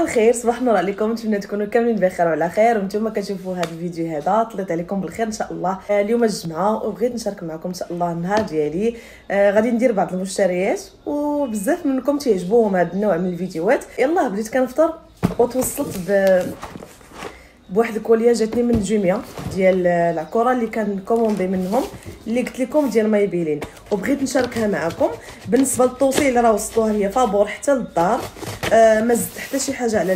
صباح الخير صباح النور عليكم. نتمنى تكونوا كاملين بخير وعلى خير. وأنتم كتشوفوا هذا الفيديو هذا طلعت عليكم بالخير إن شاء الله. آه، اليوم الجمعة وبغيت نشارك معكم إن شاء الله النهار ديالي. آه غادي ندير بعض المشتريات وبزاف منكم تيعجبوهم هذا النوع من الفيديوهات. يلا بديت كنفطر وتوصلت ب بواحد ال colis جاتني من Jumia ديال العكوره اللي كان commander منهم اللي قلت لكم ديال Maybelline وبغيت نشاركها معكم بالنسبة للتوصيل راه وصلوها ليا فابور حتى للدار. آه ما زدت حتى شي حاجة على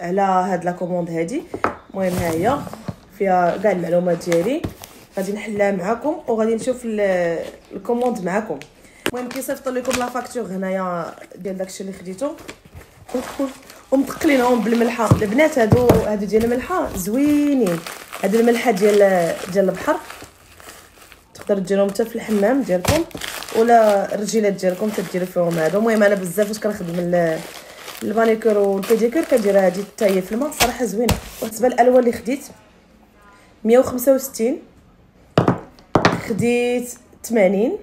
على هاد la commande هادي. المهم ها هي فيها كاع المعلومات ديالي. غادي نحلها معكم وغادي نشوف ال commande معكم المهم كيصيفطوا لكم la facture هنايا ديال داكشي اللي خديتو. ومتقلينهم بالملحة. البنات هادو هادو ديال الملحة زوينين. هادو الملحة ديال ديال البحر. تقدر ديرهم حتى في الحمام ديالكم ولا الرجيلات ديالكم تديروا فيهم هادو. المهم أنا بزاف فاش كنخدم ال manucure وال pédicure كندير هادي حتى هي في الماء. صراحة زوينة. وحسب الألوان اللي خديت 165 خديت 80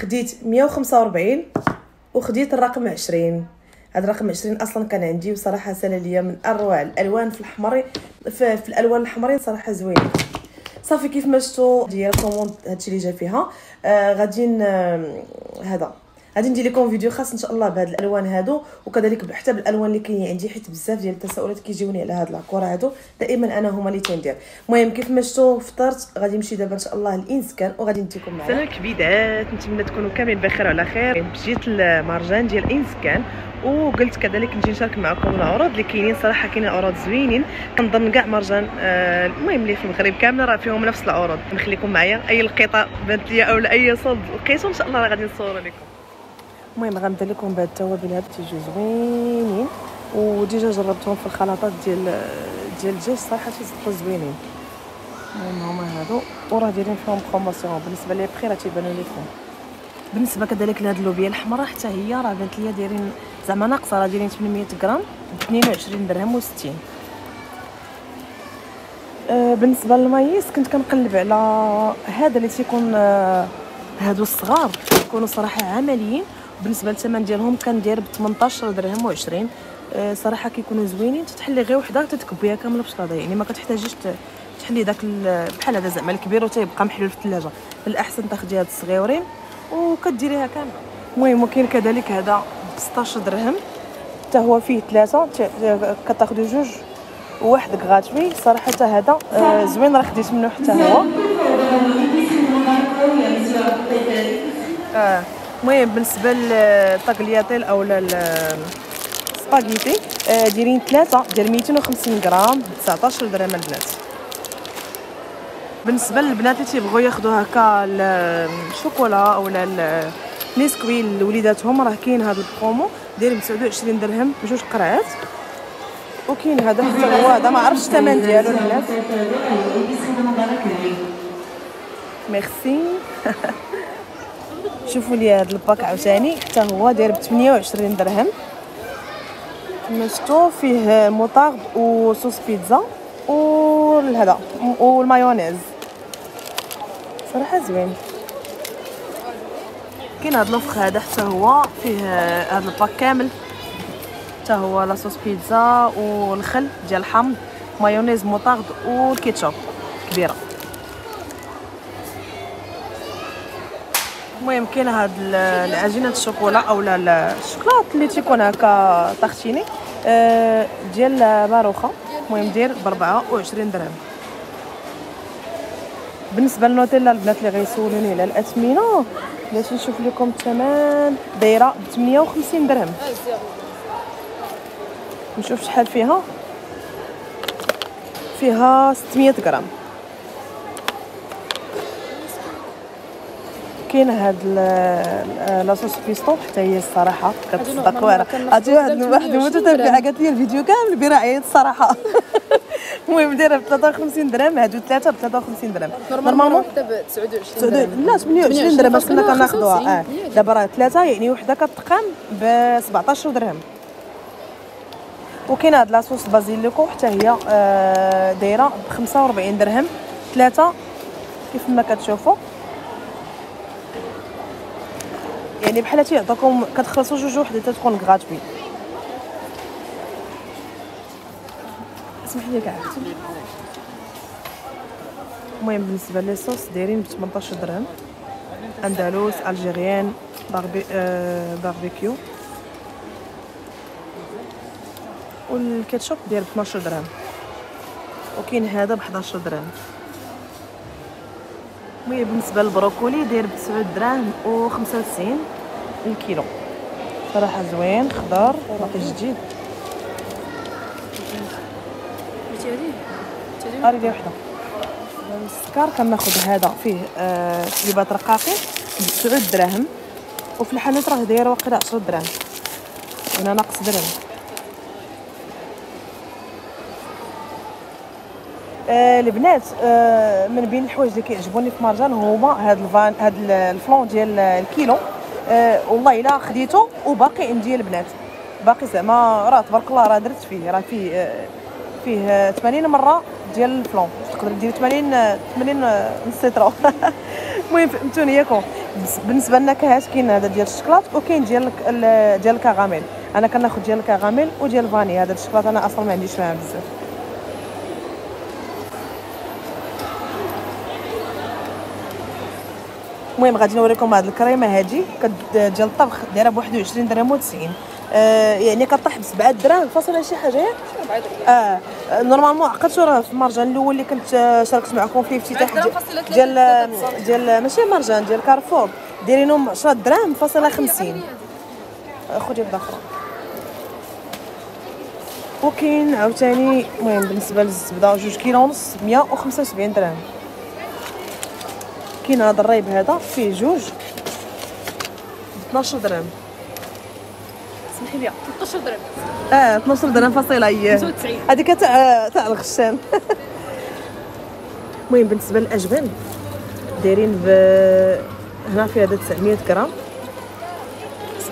خديت 145 وخديت الرقم 20 هذا الرقم 20 أصلا كان عندي وصراحة سال ليا من أروع الألوان في الأحمر في, في الألوان الحمرين صراحة زوين. صافي كيف ما شفتوا ديال commande هادشي اللي جا فيها. آه غادي هذا. غادي ندير لكم فيديو خاص إن شاء الله بهاد الألوان هادو وكذلك حتى بالألوان اللي كاينين عندي حيت بزاف ديال التساؤلات كيجيوني على هاد les couleurs هادو دائما أنا هما اللي تندير. المهم كيف ما شفتوا فطرت غادي نمشي دابا إن شاء الله لإنزكان وغادي نديكم معايا. سلام كبيدات نتمنى تكونوا كاملين بخير وعلى خير. مشيت للمرجان ديال إنزكان وقلت كذلك نجي نشارك معكم العروض اللي كاينين. صراحة كاينين عروض زوينين. كنظن كاع مرجان آه المهم اللي في المغرب كاملة راه فيهم نفس العروض. نخليكم معايا. أي لقيطة بانت ليا أو أي صوت لقيتو إن شاء الله غادي نصور لكم المهم غنبدا لكم بهاد التوابل. هاد تيجيو زوينين وديجا جربتهم في الخلطات ديال ديال الدجاج صراحة تيصدقوا زوينين. المهم هما هادو. وراه دايرين فيهم promotion بالنسبة les prix راه تيبانوا لكم بالنسبة كذلك لهاد اللوبيا الحمراء حتى هي راه بانت ليا دايرين زعما ناقصة راه دايرين 800 غرام ب 22 درهم و60 أه بالنسبة للمايس كنت كنقلب على هذا اللي تيكون أه هادو الصغار. يكونوا صراحة عمليين. بالنسبة للثمن ديالهم كان داير ب 18 درهم و20 أه صراحة كيكونوا زوينين. تتحلي غير وحدة تتكبيها كاملة بشطاده يعني ما كتحتاجيش تحلي داك بحال هذا زعما الكبير وتيبقى محلول في الثلاجة. الأحسن تاخدي هاد الصغيورين وكديريها كاملة. المهم وكاين كذلك هذا ب 16 درهم. حتى هو فيه ثلاثة. كتاخذوا جوج. وواحد غاتوي صراحة حتى هذا آه زوين. راه خديت منه حتى هو. آه. المهم بالنسبة للطاغلياتيل أو السباغيتي آه دايرين ثلاثة ديال 250 غرام ب 19 درهم البنات. بالنسبة للبنات اللي تيبغوا ياخذوا هكا الشوكولا اولا Nesquik لوليداتهم راه كاين هذا البرومو. داير ب 29 درهم بجوج قرعات. وكاين هذا حتى هو هذا ما عرفتش الثمن ديالو البنات. ميرسي. شوفوا لي هذا ال pack عاوتاني حتى هو داير ب 28 درهم. كما شفتوا فيه موطارد و sauce pizza والهذا والمايونيز صراحة زوين. كاين هذا الفخ هذا حتى هو فيه هذا ال pack كامل. حتى هو la sauce pizza والخل ديال الحمض مايونيز موطارد والكيتشوب كبيرة. المهم كاين هاد العجينة الشوكولا اولا الشوكولاط اللي تيكون هكا tartiner آه، ديال باروخه المهم داير ب 24 درهم. بالنسبة للنوتيلا البنات اللي غيسولوني على الأثمنة باش نشوف لكم الثمن دايرة ب 850 درهم. نشوف شحال فيها. فيها 600 غرام. كاين هاد la sauce pesto حتى هي الصراحة كتصدق واعره عرفتي واحد واحد المتتبعه قالت لي الفيديو كامل براعيه الصراحة. المهم دايرة ب 53 درهم هادو ثلاثة ب 53 درهم. normalement حتى ب 29 درهم. لا 28 درهم باش كنا كناخذوها آه. دابا راه ثلاثة يعني وحدة كتقام ب 17 درهم. وكاين هاد la sauce basilico حتى هي آه دايرة ب 45 درهم. ثلاثة كيف ما كتشوفوا. يعني بحال تيعطيكم كتخلصوا جوج وحدة حتى تكون gratuit اسمح لي كاع. المهم بالنسبة les sauces دايرين ب 18 درهم. andalouse algérienne barbe آه باربيكيو. والكاتشوب داير ب 12 درهم. وكاين هذا ب 11 درهم. المهم بالنسبة للبروكولي داير ب 9 درهم و 95 الكيلو صراحة زوين خضر باقي جديد. هذه دي وحدة. السكر كناخذ هذا فيه آه حليبات رقاقي ب 9 دراهم. وفي الحانوت راه داير واقيلا 10 دراهم. هنا ناقص درهم آه البنات آه من بين الحوايج اللي كيعجبوني في مرجان هما هاد الفان هاد الفلون ديال الكيلو. آه والله إلا خديته وباقي عندي البنات. باقي زعما راه تبارك الله راه درت فيه راه فيه آه فيه 80 مرة ديال الفلون. تقدر دير 80 80 نص المهم فهمتوني ياكم. بالنسبة للنكهات كاين هذا ديال الشكلاط وكاين ديال ديال الكراميل. أنا كناخذ ديال الكراميل وديال ال vanille هذا الشكلاط أنا أصلا ما عنديش معاه بزاف. المهم غادي نوريكم هاد الكريمة هادي. ديال الطبخ دايرة ب 21 درهم و90 آه يعني كطيح ب 7 دراهم فاصله شي حاجة ياك آه normalement عقلتو راه في مرجان الأول اللي كنت شاركت معكم فيه افتتاح ديال ديال ماشي مرجان ديال كارفور. دايرينهم 10 دراهم فاصله 50 خذي وحده أخرى. وكاين عاوتاني المهم بالنسبة للزبدة جوج كيلو ونص 175 درهم. كاين هذا الريب هذا فيه جوج. 12 درهم. سمحي لي 13 درهم. آه 12 درهم فاصلة هي 95 هذيك تاع تاع الغشام. المهم بالنسبة للاجبان دايرين ب هنا في هذا 900 غرام.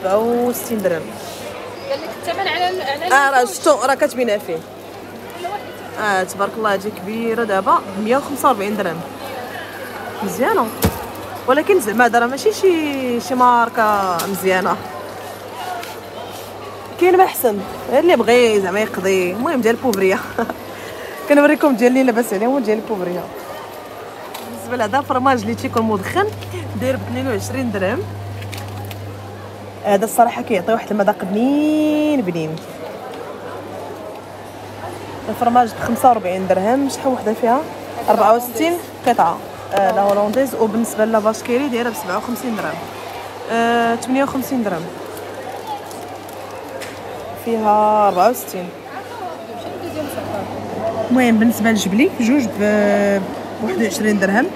67 درهم. قال لك الثمن على على آه راه شفتو راه كتبينها فيه. آه تبارك الله هذه كبيرة دابا ب 145 درهم. مزيانة. ولكن زعما هذا راه ماشي شي شي ماركة مزيانة. كاين ما أحسن. غير اللي بغى زعما يقضي. المهم ديال البوفرية. كنوريكم ديال اللي لاباس عليهم وديال البوفرية. بالنسبة لهذا فرماج اللي تيكون مدخن داير ب 22 درهم. هذا الصراحة كيعطي واحد المذاق بنين بنين. الفرماج ب 45 درهم. شحال وحدة فيها؟ 64 قطعة. آه la hollandaise وبالنسبه La Vache qui rit دايرة ب 57 درهم. آه 58 درهم. فيها 64 المهم بالنسبة للجبلي جوج ب 21 درهم.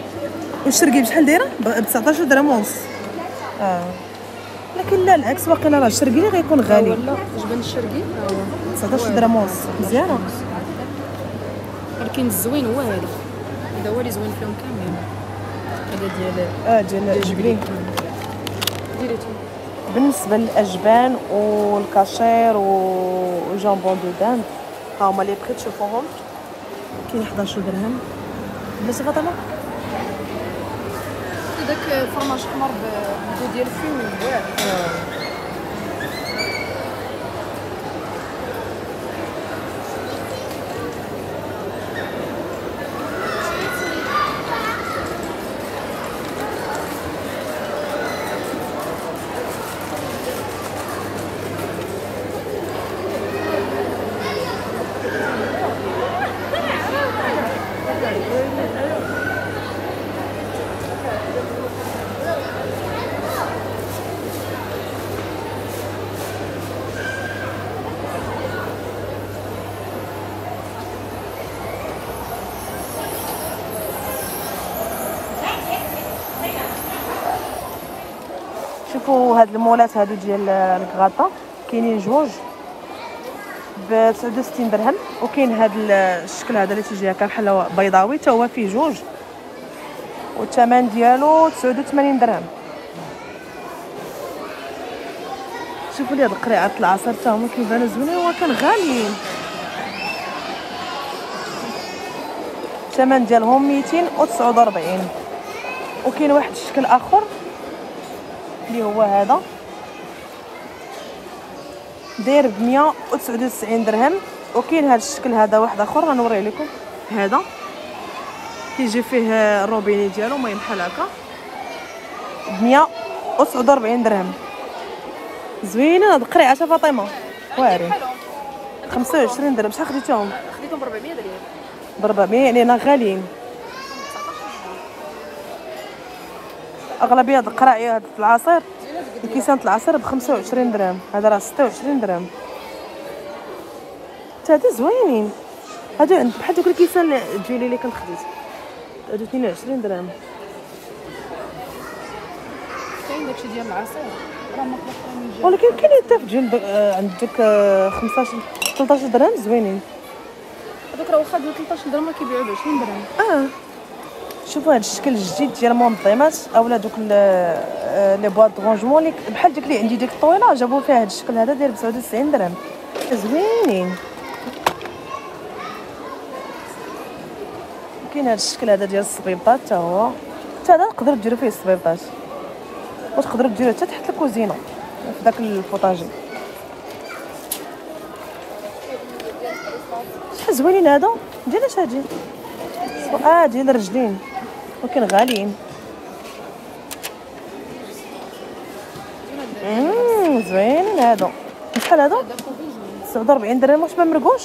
والشرقي بشحال دايرة؟ ب 19 درهم ونص. آه. لكن لا العكس واقيلا راه الشرقي اللي غيكون غالي. ولا جبن الشرقي؟ 19 درهم ونص. مزيانة. ولكن الزوين هو هذا. هذا هو اللي زوين فيهم هذا ديال آه ديال ديريتو بالنسبة للأجبان والكاشير و jambon de dinde ها هما لي بغيت تشوفوهم كاين 11 درهم؟ بلاتي فاطمه داك فرماج حمر بدو ديال ال fumé واعر شوفوا هاد المولات هادو ديال الكغاطا كاينين جوج ب 69 درهم وكاين هاد الشكل هذا اللي تيجي هكا بحال بيضاوي حتى هو فيه جوج. والثمن ديالو 89 درهم. شوفوا لي هاد القريعات العصير حتى هما كيبانوا زوينين ولكن غاليين. الثمن ديالهم 249 وكاين واحد الشكل آخر. اللي هو هذا. داير ب 199 درهم. وكاين هذا الشكل هذا واحد آخر غنوريه لكم هذا. كيجي فيه الروبيني ديالو المهم بحال هكا. ب 149 درهم. زوينين هاد القريعة فاطمه واعرين 25 درهم. شحال خديتهم؟ خديتهم ب 400 درهم. ب 400 يعني غاليين. أغلبية هاد القراعيه هاد العصير الكيسان العصير ب 25 درهم. هذا راه 26 درهم. تا هادو زوينين. هادو عند بحال دوك الكيسان الجيلي اللي كنت خديت. هادو 22 درهم. كاين داكشي ديال العصير ولكن كاين حتى في آه، عندك آه، 15 13 درهم زوينين. هذوك راه واخا ديال 13 درهم كيبيعوا ب 20 درهم. آه. شوفوا هذا الشكل الجديد ديال المنظمات اولا دوك آه، لي بواط رونجمون اللي بحال ديك اللي عندي ديك الطويلة جابوا فيها هذا الشكل هذا داير ب 99 درهم. زوينين. كاين هذا الشكل هذا ديال الصبيبطات حتى هو. حتى هذا تقدروا ديروا فيه الصبيبطات وتقدروا ديروا حتى تحت الكوزينة في داك البوطاجي شحال زوينين هادو؟ ديال اش هادي؟ آه ديال الرجلين. ولكن غاليين امم زوينين هادو. شحال هادو؟ 49 درهم واش ما مرقوش؟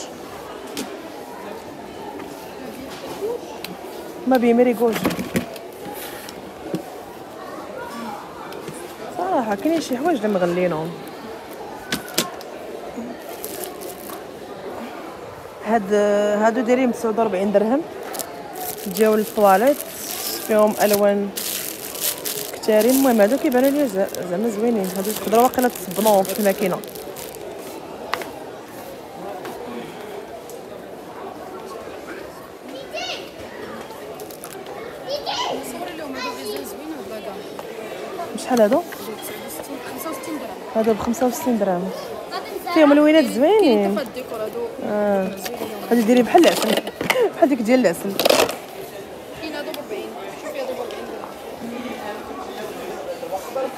ما بيمرقوش صراحة كاينين شي حوايج اللي مغلينهم. هاد هادو دايرين ب 49 درهم. ديال الطواليت فيهم ألوان كتارين المهم هادو كيبانوا لي زعما زوينين. هادو تقدروا واقيلا تصبنوهم في الماكينه شحال هادو؟ 65 درهم هادو ب 65 درهم. فيهم الوينات زوينين. هادو. هادو دايرين بحال العسل. بحال ديك ديال العسل كاين هادو ب 40 شوفي هادو ب 40 درهم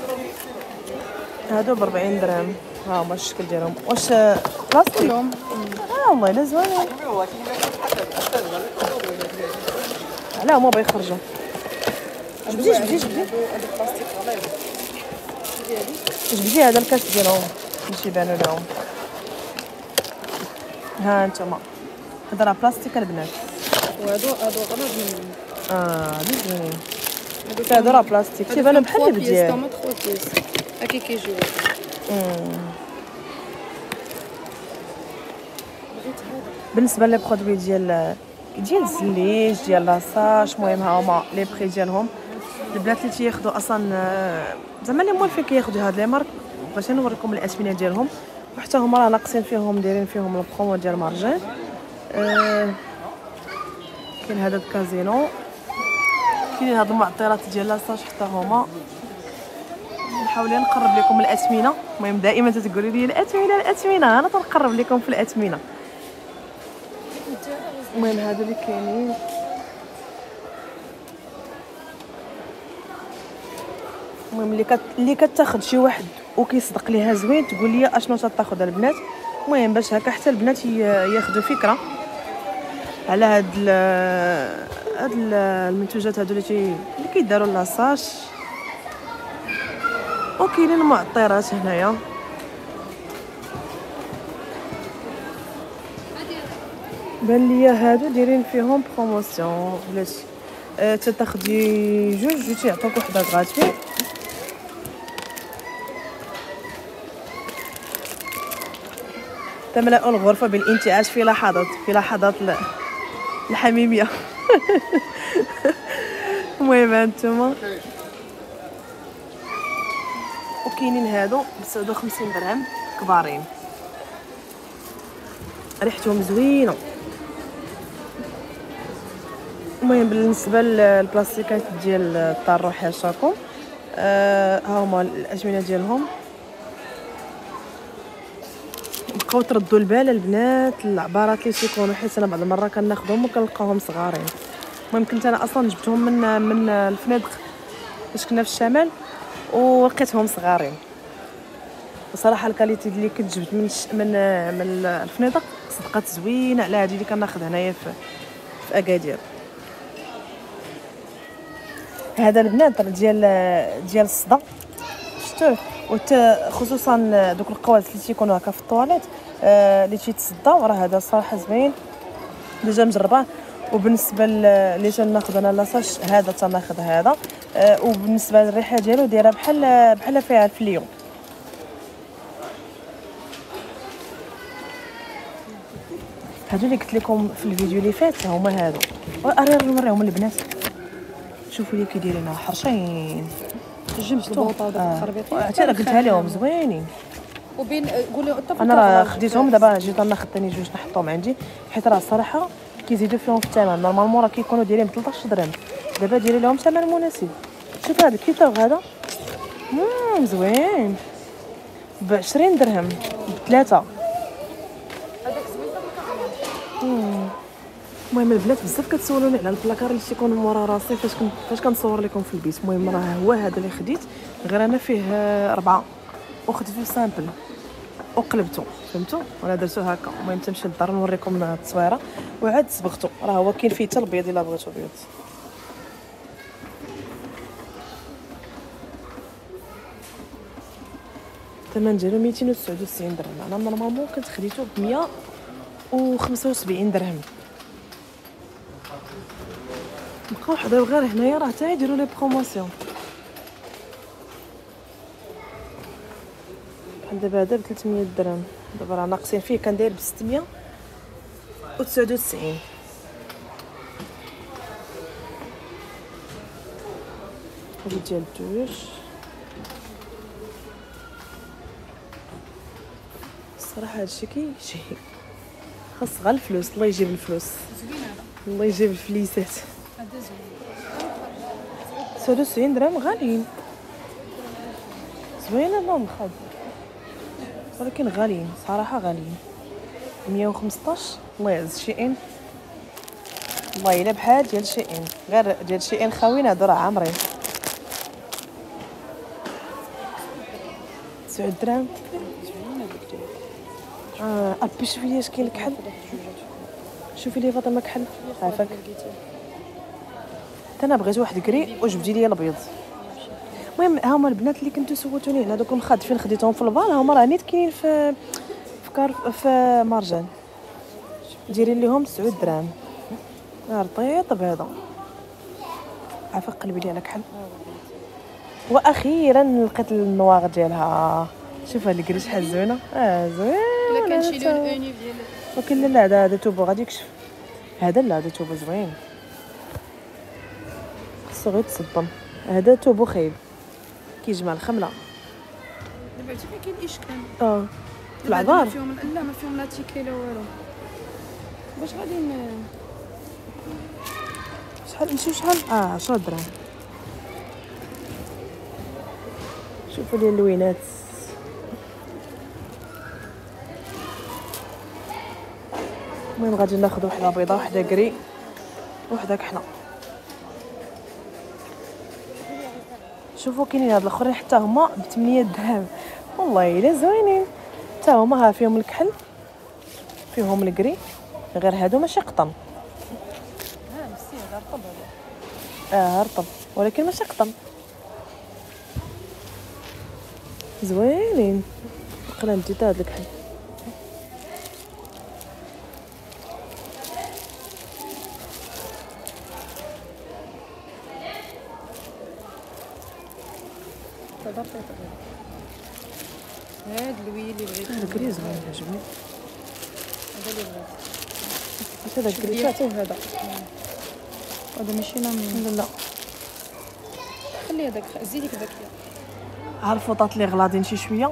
هادو ب 40 درهم. ها هما الشكل ديالهم. واش بلاستيك كلهم آه والله الا زوينين لا هما بغا يخرجوا. جبدي جبدي جبدي جبدي هذا الكاس ديالهم. باش يبانوا لهم. ها انتما هذا راه بلاستيك البنات. وهادو هادو غلط. آه هادو زوينين هادو راه بلاستيك. تيبانوا بحال هما 3 pièces هاكي كيجيو بالنسبة les produits ديال ديال الزليج ديال لاصاج المهم ها هما les prix ديالهم. البنات اللي تياخذوا أصلا زعما اللي موالفين كياخذوا هاد les marques؟ بغيت نوريكم الأثمنة ديالهم. وحتى هما راه ناقصين فيهم دايرين فيهم البرومو ديال مارجان. آه، كاين هذا الكازينو. كاينين هاد المعطرات ديال لاصاج حتى هما. نحاول نقرب لكم الأثمنة. المهم دائما تتقولوا لي الأثمنة الأثمنة. أنا تنقرب لكم في الأثمنة. المهم هادو اللي كاينين. المهم اللي كت... اللي كتاخد شي واحد وكيصدق ليها زوين تقول لي أشنو تاخذ البنات؟ المهم باش هكا حتى البنات ياخذوا فكرة. على هاد. هاد ال- المنتوجات هادو اللي تي... اللي كيداروا لاصاج وكاينين المعطرات هنايا. بان ليا هادو دايرين فيهم promotion بلاتي أه تتاخدي جوج وتيعطوك وحدة gratuit تملأ الغرفة بالانتعاش في لحظات في لحظات ال- الحميمية. المهم هانتوما وكاينين هادو ب 59 درهم كبارين. ريحتهم زوينة. المهم بالنسبة للبلاستيكات ديال الطارو حاشاكم آه ها هما الاثمنه ديالهم. بقاو تردوا البال البنات العبارات اللي تيكونوا حيت أنا بعض المره كناخذهم وكنلقاهم صغارين. المهم كنت أنا أصلا جبتهم من من الفنادق. فاش كنا في الشمال ولقيتهم صغارين. وصراحة ال qualité اللي كنت جبت من الش- من من الفنيدق صدقات زوينة. على هذه اللي كناخذ هنايا في في أكادير. هذا البنات ديال ديال الصدا شفتوه؟ وت خصوصا دوك القوالب اللي تيكونوا هكا في الطواليت آه، اللي تيتصداو راه هذا صراحة زوين. déjà مجرباه وبالنسبة اللي تناخذ أنا لاصاش هذا تناخذ هذا. آه، وبالنسبة للريحة ديالو دايرة بحال بحال فيها الفليو هادو اللي قلت لكم في الفيديو اللي فات هما هادو. اري نوريهم البنات. شوفوا لي كي دايرين حرشين. جبت البوطه وداك الخربيط. حتى أنا قلتها لهم زوينين. وبين قولي حتى في أنا راه. خديتهم دابا جيت ناخذ ثاني جوج نحطهم عندي حيت راه الصراحة كيزيدوا فيهم في الثمن. normalement راه كيكونوا دايرين ب 13 درهم. دابا ديري لهم ثمن مناسب. شوف هذا الكتاب هذا؟ مم زوين. ب 20 درهم بثلاثة هذاك زوين حتى بالكافور. المهم البنات بزاف كتسولوني على البلاكار اللي تيكون مورا راسي فاش فاش كنصور لكم في البيت. المهم راه هو هذا اللي خديت غير أنا فيه اربعه وخديته simple. وقلبته فهمتوا وأنا درتو هكا. المهم تمشي للدار نوريكم التصويرة. وعاد صبغته راه هو كاين فيه حتى البيض إلا بغيتو بيض الثمن ديالو 299 درهم. أنا normalement كنت خديته ب 175 درهم. بقاو حضروا غير هنايا راه حتى يديروا لي promotion بحال دابا هذا ب 300 درهم دابا راه ناقصين فيه كان داير ب 600 و 99 هذا ديال الدوش الصراحه هادشي كيجي خاص غير الفلوس الله يجيب الفلوس الله يجيب الفليسات زوين 99 درهم غاليين. زوين اللهم خاد ولكن غاليين صراحة غاليين. 115 الله يعز شيئين والله إلا بحال ديال شيئين غير ديال شيئين خاويين هادو راه عامرين 9 دراهم زوين هذاك ديال آه أبي شوفي اش كاين الكحل شوفي لي فاطمة كحل. عافاك. حتى أنا بغيت واحد gris وجبدي لي الابيض المهم هما البنات اللي كنتو سولتوني على دوك المخاد فين خديتهم؟ في البال هما راه نيت كاينين في في كار في مرجان ديري ليهم 9 دراهم رطيط بهذا عافاك قلبي لي على كحل وأخيرا لقيت ال noir ديالها. شوف هاد ال gris شحال زوينة. آه زوين الا كان شي لون اونيف ديال ولكن لا لا هذا هذا توبو غادي يكشف. هذا لا هذا توبو زوين. خصو غير تصدم. هذا توبو خايب كيجمع الخملة. دابا عرفتي ما كاين إشكال؟ آه. ما فيهم لا ما فيهم لا تيكي لا والو. باش غادي شحال نمشيو شحال؟ آه 10 دراهم. شوفوا لي اللوينات. المهم غادي ناخذ وحدة بيضاء وحدة كري وحدة كحله شوفوا كاينين هاد الاخرين حتى هما ب 8 درهم والله إلا زوينين. حتى هما ها فيهم الكحل فيهم الكري غير هادو ماشي قطن آه رطب ولكن ماشي قطن زوينين. قرا ندي هاد الكحل هذا رطيب هذا الويل اللي عجبني هذا اللي بغيت هذا هذا هذا ماشي لا لا لا خلي هذاك زيديك ذاك ها الفوطات اللي غلاضين شي شوية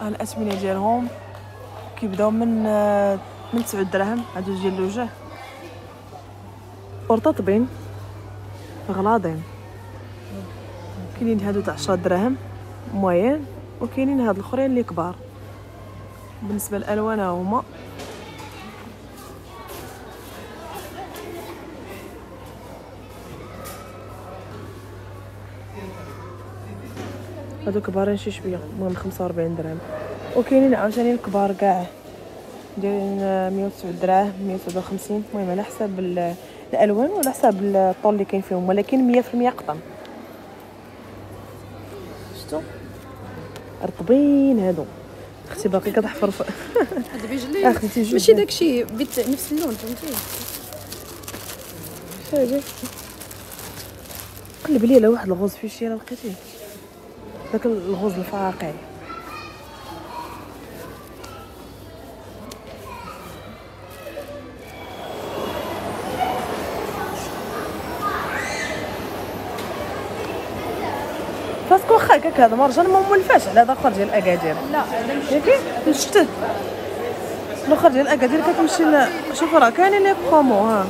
ها الاثمنه ديالهم كيبداو من من 9 دراهم هادو ديال الوجه ورطاطبين غلاضين كاينين هادو تاع 10 دراهم موين وكاينين هاد الاخرين اللي كبار. بالنسبة للالوان هما. هادو كبارين شي شوية المهم 45 درهم. وكاينين عاوتاني الكبار كاع. دايرين 109 دراهم 159 المهم على حساب ال- الألوان وعلى حساب الطول اللي كاين فيهم ولكن 100% قطن. رطبين هادو. أختي باقي كتحفر في أختي جوج ماشي داكشي بيت نفس اللون فهمتي؟ شاجي. قلب لي على واحد الغوز في شي راه لقيتيه داك الغوز الفراقي هكاك هذا مرجان ما مولفاش على هذا آخر ديال اكادير لا هذا ياكي شفته الآخر ديال اكادير كتمشي شوف راه كاينين لي برومو ها.